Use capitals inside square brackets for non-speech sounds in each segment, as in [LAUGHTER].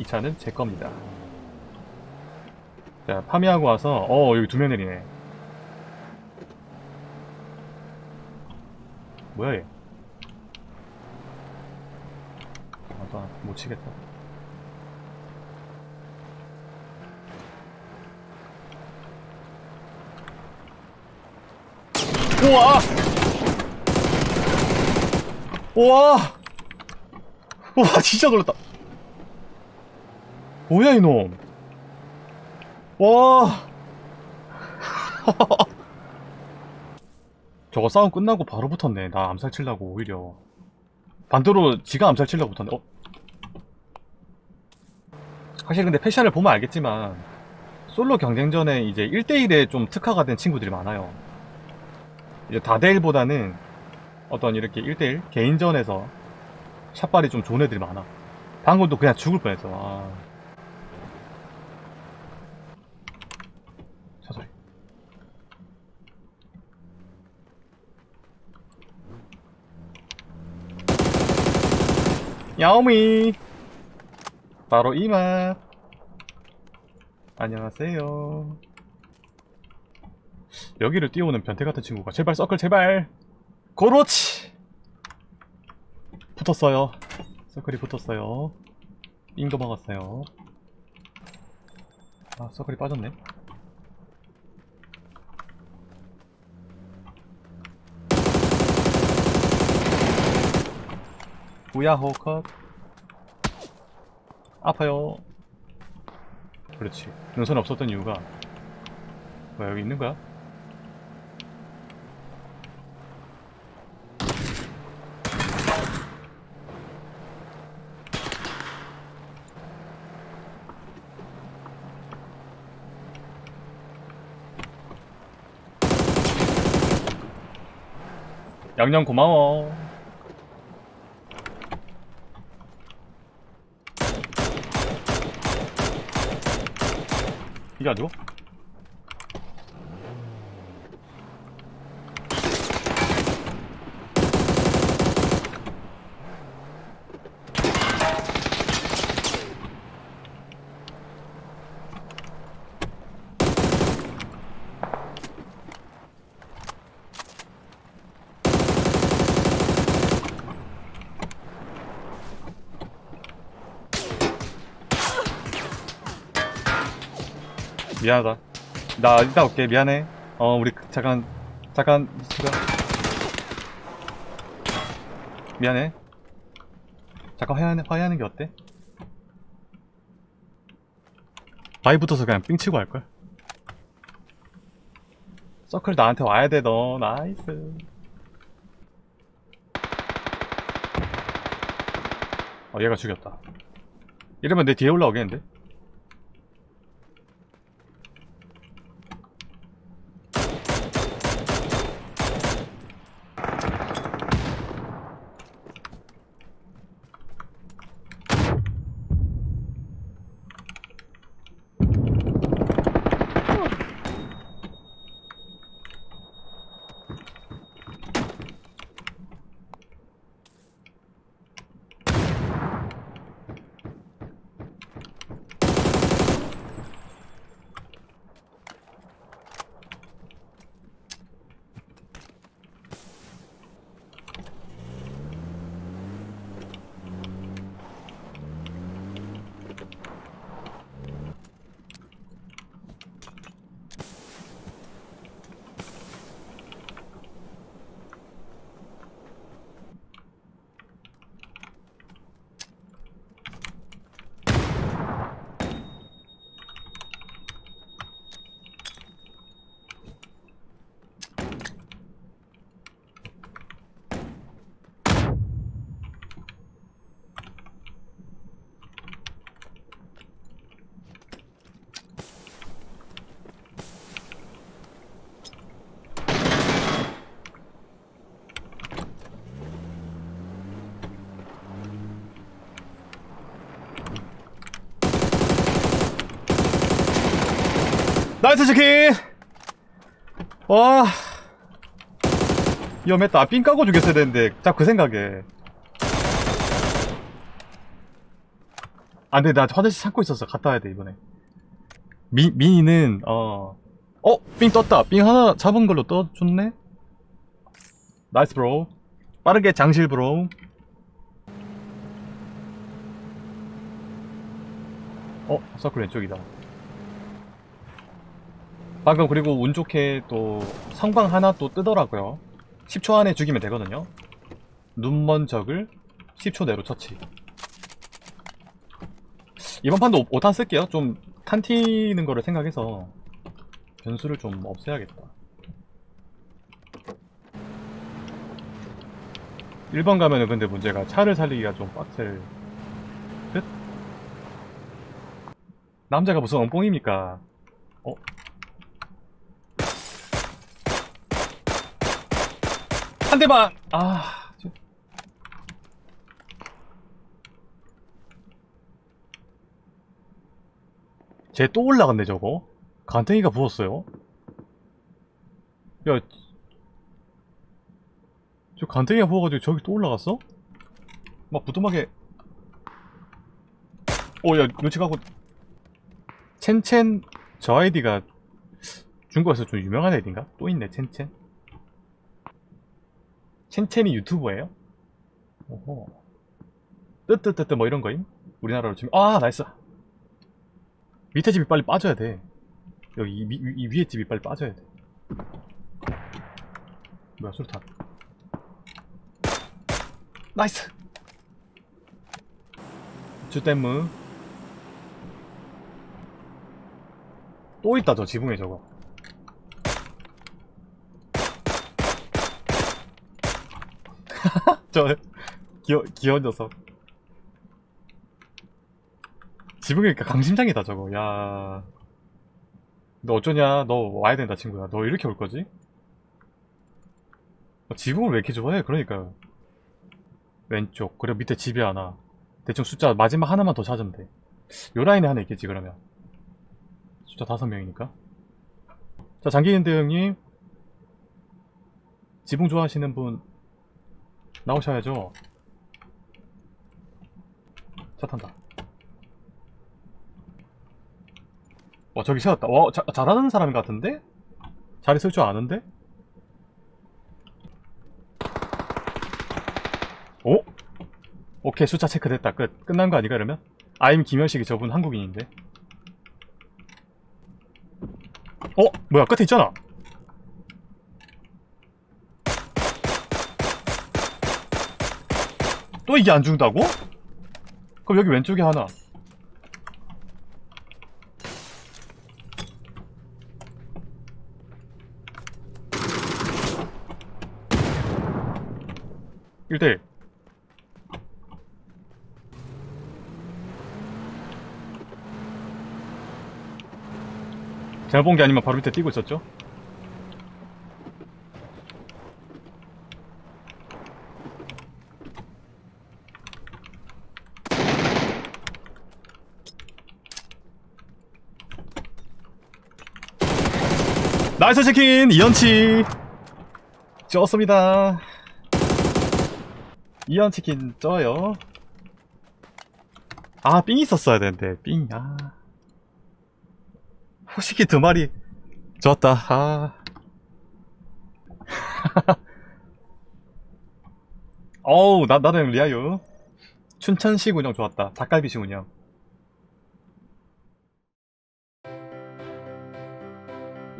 이 차는 제 겁니다. 자, 파밍하고 와서, 어, 여기 두 명 내리네. 뭐야, 얘? 아, 나 못 치겠다. 우와! 우와! 우와, 진짜 놀랐다. 뭐야, 이놈. 와. [LAUGHS] 저거 싸움 끝나고 바로 붙었네. 나 암살 치려고, 오히려. 반대로 지가 암살 치려고 붙었네. 어? 사실 근데 패션을 보면 알겠지만, 솔로 경쟁전에 이제 1대1에 좀 특화가 된 친구들이 많아요. 이제 다대일보다는 어떤 이렇게 1대1 개인전에서 샷발이 좀 좋은 애들이 많아. 방금도 그냥 죽을 뻔했어. 아. 야오미! 바로 이맛! 안녕하세요. 여기를 뛰어오는 변태 같은 친구가 제발 서클 제발! 그렇지! 붙었어요. 서클이 붙었어요. 잉도 먹었어요. 아, 서클이 빠졌네. 우야호 컷. 아파요. 그렇지. 능선 없었던 이유가 뭐야 여기 있는 거야? 양념 고마워. 이게 아 미안하다. 나 이따 올게. 미안해. 어, 우리 그- 잠깐, 잠깐. 미안해. 잠깐 화해하는, 화해하는 게 어때? 바위 붙어서 그냥 삥 치고 할걸? 서클 나한테 와야 돼, 너. Nice. 어, 얘가 죽였다. 이러면 내 뒤에 올라오겠는데? nice 치킨! 와. 위험했다. 삥 까고 죽였어야 되는데, 자꾸 그 생각에. 아, 근데 나 화장실 찾고 있었어. 갔다 와야 돼, 이번에. 미, 미니는, 어, 어! 삥 떴다! 삥 하나 잡은 걸로 떠줬네? nice, bro. 빠르게 장실, bro. 어, 서클 왼쪽이다. 방금 그리고 운 좋게 또 성광 하나 또 뜨더라고요. 10초 안에 죽이면 되거든요. 눈먼 적을 10초 내로 처치. 이번 판도 5탄 쓸게요. 좀 탄티는 거를 생각해서 변수를 좀 없애야겠다. 1번 가면은 근데 문제가 차를 살리기가 좀 빡셀 듯? 남자가 무슨 엉뽕입니까? 어? 한 대만! 아... 저- 쟤또 올라갔네 저거 간탱이가 부었어요 야, 저 간탱이가 부어가지고 저기 또 올라갔어? 막 부뚜막에 오, 야, 눈치 가고 첸첸 저 아이디가 중국에서 좀 유명한 아이디인가? 또 있네, 첸첸 첸첸이 유튜버예요? 오호. 뜨뜨뜨뜨 뭐 이런 거임? 우리나라로 치면. 아 nice. 밑에 집이 빨리 빠져야 돼. 여기 이, 위- 이 위에 집이 빨리 빠져야 돼. 뭐야 술탄. 나이스! 주댐무. 또 있다 저 지붕에 저거 저 귀여, 귀여운 녀석. 지붕이니까 강심장이다 저거. 야. 너 어쩌냐? 너 와야 된다 친구야. 너 이렇게 올 거지? 어, 지붕을 왜 이렇게 좋아해? 그러니까. 왼쪽. 그리고 밑에 집이 하나. 대충 숫자 마지막 하나만 더 찾으면 돼요 라인에 하나 있겠지 그러면. 숫자 다섯 명이니까. 자 장기인 대형님. 지붕 좋아하시는 분 나오셔야죠 차 탄다 와 저기 세웠다 와 자, 잘하는 사람 같은데? 잘 있을 줄 아는데? 오? 오케이 숫자 체크됐다 끝 끝난 거 아니가 그러면? 아임 김현식이 저분 한국인인데 어? 뭐야 끝에 있잖아 또 이게 안 죽는다고? 그럼 여기 왼쪽에 하나 일대1 잘못 본게 아니면 바로 밑에 뛰고 있었죠? 나이스 치킨 이연치. 쩌습니다. 이연치킨 쪄요. 아 삥 있었어야 되는데 삥 아. 호식이 두 마리 좋았다. 아. [LAUGHS] 어우 나, 나는 리아유 춘천식 운영 좋았다. 닭갈비식 운영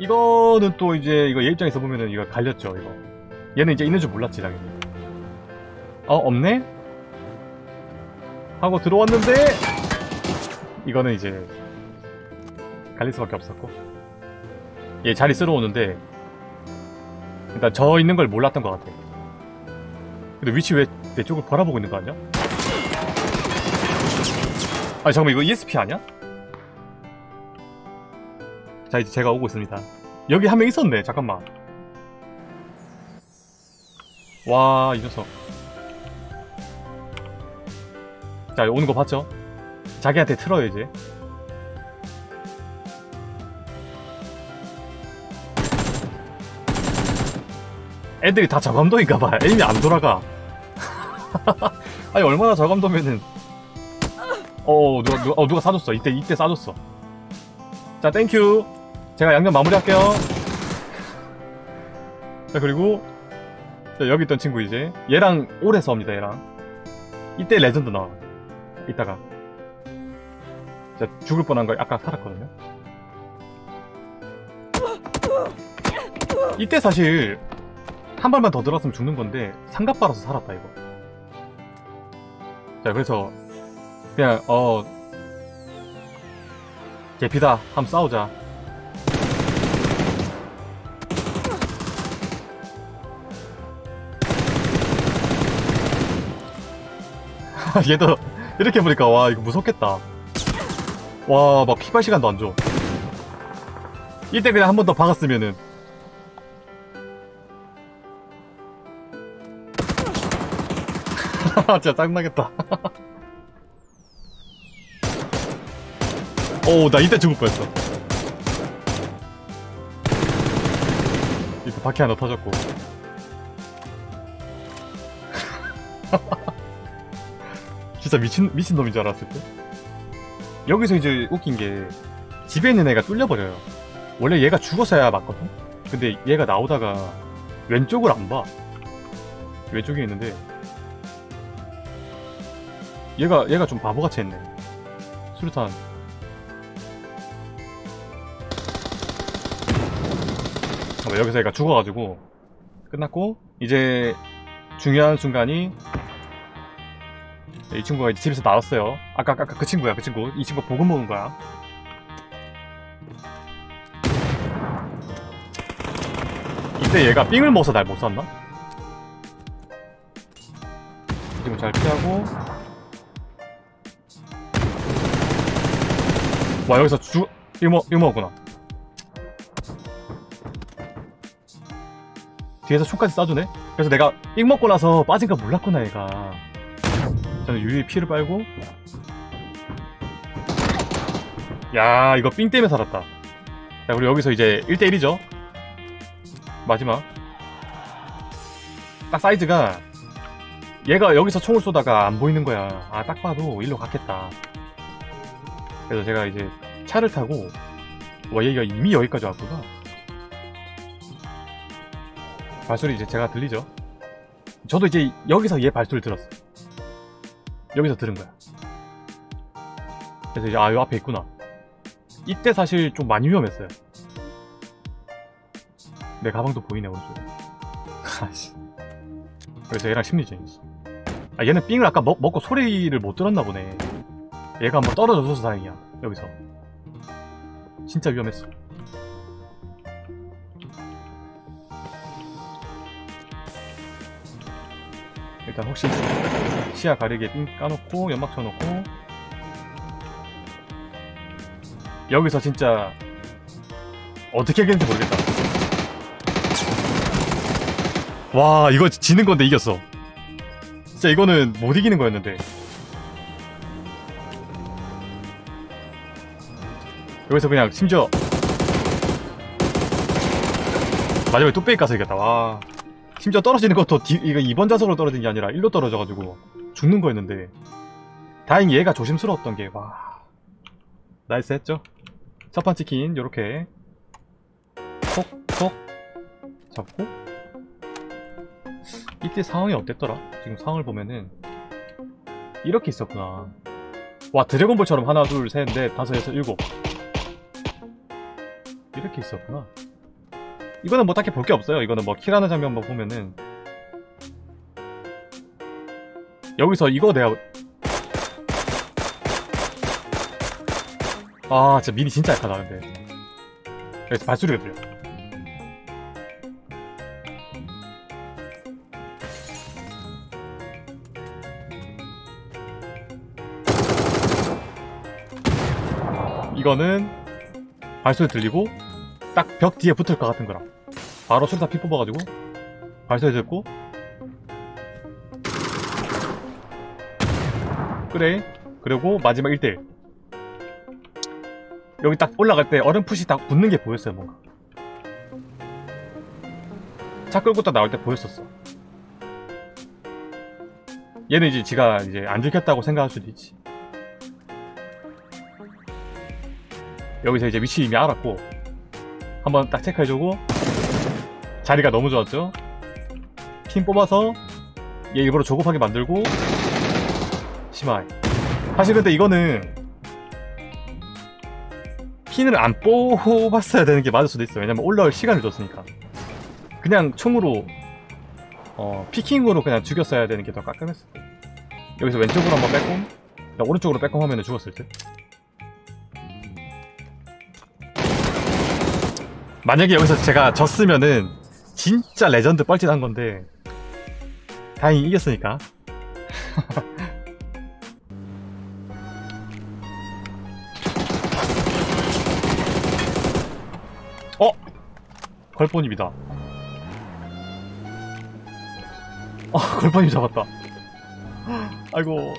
이거는 또 이제 이거 얘 입장에서 보면은 이거 갈렸죠 이거 얘는 이제 있는 줄 몰랐지 당연히 어 없네? 하고 들어왔는데 이거는 이제 갈릴 수밖에 없었고 얘 자리 쓰러 오는데 일단 저 있는 걸 몰랐던 것 같아 근데 위치 왜 내 쪽을 바라보고 있는 거 아니야? 아니 잠깐만 이거 ESP 아니야? 자 이제 제가 오고 있습니다. 여기 한 명 있었네. 잠깐만. 와 이 녀석. 자 오는 거 봤죠? 자기한테 틀어요 이제. 애들이 다 저감도인가봐. 에임이 안 돌아가. [LAUGHS] 아니 얼마나 저감도면은. 어 누가 누가, 어, 누가 싸줬어. 이때 이때 싸줬어. 자 thank you 제가 양념 마무리할게요. 자 그리고 자, 여기 있던 친구 이제 얘랑 오래 싸웁니다 얘랑. 이때 레전드 나와 이따가. 자 죽을 뻔한 거 아까 살았거든요. 이때 사실 한 발만 더 들었으면 죽는 건데 삼갑 빨아서 살았다 이거. 자 그래서 그냥 어 개피다. 한번 싸우자 [LAUGHS] 얘도 이렇게 보니까 와 이거 무섭겠다 와 막 피발 시간도 안줘 이때 그냥 한 번 더 박았으면은 [LAUGHS] 진짜 짱나겠다 [LAUGHS] 오, 나 이때 죽을 뻔했어. 이때 바퀴 하나 터졌고. 진짜 미친, 미친놈인 줄 알았을 때. 여기서 이제 웃긴 게, 집에 있는 애가 뚫려버려요. 원래 얘가 죽어서야 맞거든? 근데 얘가 나오다가 왼쪽을 안 봐. 왼쪽에 있는데, 얘가, 얘가 좀 바보같이 했네. 수류탄 어, 여기서 얘가 죽어가지고 끝났고 이제 중요한 순간이 이 친구가 이제 집에서 나왔어요. 아까 아까 그 친구야 그 친구. 이 친구 보금 먹은 거야. 이때 얘가 삥을 먹어서 날 못 쐈나? 이 친구 잘 피하고. 와 여기서 먹, 삥 먹었구나. 뒤에서 총까지 쏴주네? 그래서 내가 삥 먹고 나서 빠진 거 몰랐구나 얘가 저는 유리 피를 빨고. 야 이거 삥 때문에 살았다. 자 그리고 여기서 이제 1대1이죠. 마지막. 딱 사이즈가 얘가 여기서 총을 쏘다가 안 보이는 거야. 아 딱 봐도 일로 갔겠다. 그래서 제가 이제 차를 타고 와 얘가 이미 여기까지 왔구나. 발소리 이제 제가 들리죠? 저도 이제 여기서 얘 발소리 들었어. 여기서 들은 거야. 그래서 이제 아, 요 앞에 있구나. 이때 사실 좀 많이 위험했어요. 내 가방도 보이네, 오른쪽에. [LAUGHS] 아씨. 그래서 얘랑 심리전이었어. 아, 얘는 삥을 아까 먹, 먹고 소리를 못 들었나 보네. 얘가 한번 떨어져서 다행이야, 여기서. 진짜 위험했어. 일단 혹시 시야 가리게 삥 까놓고 연막 쳐놓고. 여기서 진짜 어떻게 했는지 모르겠다. 와 이거 지는 건데 이겼어. 진짜 이거는 못 이기는 거였는데. 여기서 그냥 심지어 마지막에 뚝배기 까서 이겼다. 와 심지어 떨어지는 것도 디, 이거 2번 좌석으로 떨어진 게 아니라 1로 떨어져가지고 죽는 거였는데 다행히 얘가 조심스러웠던 게 와. nice 했죠? 첫판 치킨 요렇게. 톡톡 잡고. 이때 상황이 어땠더라? 지금 상황을 보면은 이렇게 있었구나. 와 드래곤볼처럼 하나 둘셋넷 다섯 여섯 일곱. 이렇게 있었구나 이거는 뭐 딱히 볼 게 없어요. 이거는 뭐 킬하는 장면만 보면은. 여기서 이거 내가 아 진짜 미니 진짜 약하다 근데. 여기서 발소리가 들려. 이거는 발소리 들리고 딱 벽 뒤에 붙을 것 같은 거라 바로 수류탄 피 뽑아가지고. 듣고. 그래. 그리고 마지막 1대1 여기 딱 올라갈 때 얼음 푸시 딱 붙는 게 보였어요 뭔가. 차 끌고 딱 나올 때 보였었어. 얘는 이제 지가 이제 안 들켰다고 생각할 수도 있지. 여기서 이제 위치 이미 알았고 한번 딱 체크해주고 자리가 너무 좋았죠? 핀 뽑아서 얘 일부러 조급하게 만들고 심하이 사실 근데 이거는 핀을 안 뽑았어야 되는 게 맞을 수도 있어요. 왜냐면 올라올 시간을 줬으니까. 그냥 총으로 어 피킹으로 그냥 죽였어야 되는 게 더 깔끔했어 여기서 왼쪽으로 한번 빼꼼 나 오른쪽으로 빼꼼 하면 죽었을 듯 만약에 여기서 제가 졌으면은 진짜 레전드 뻘짓한 건데 다행히 이겼으니까. [LAUGHS] 어? 걸뻔입니다. 어 걸뻔이 잡았다. [LAUGHS] 아이고